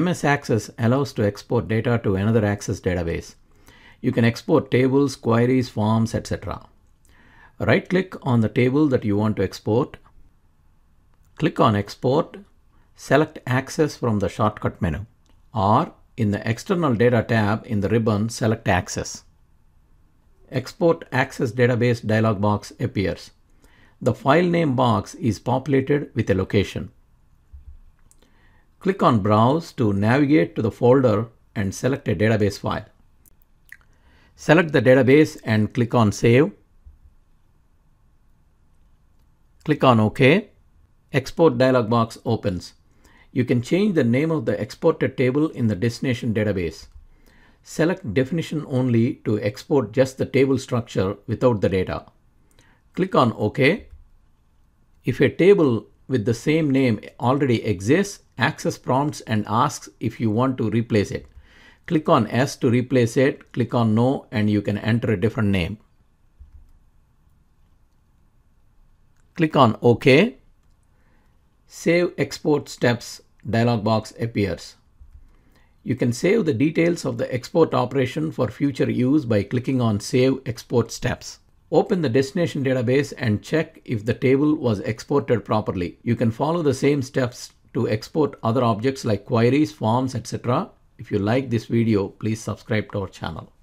MS Access allows to export data to another Access database. You can export tables, queries, forms, etc. Right click on the table that you want to export. Click on Export. Select Access from the shortcut menu or in the External Data tab in the ribbon, select Access. Export Access Database dialog box appears. The file name box is populated with a location. Click on Browse to navigate to the folder and select a database file. Select the database and click on Save. Click on OK. Export dialog box opens. You can change the name of the exported table in the destination database. Select definition only to export just the table structure without the data. Click on OK. If a table with the same name already exists, Access prompts and asks if you want to replace it. Click on S to replace it, click on No and you can enter a different name. Click on OK. Save Export Steps dialog box appears. You can save the details of the export operation for future use by clicking on Save Export Steps. Open the destination database and check if the table was exported properly. You can follow the same steps to export other objects like queries, forms, etc. If you like this video, please subscribe to our channel.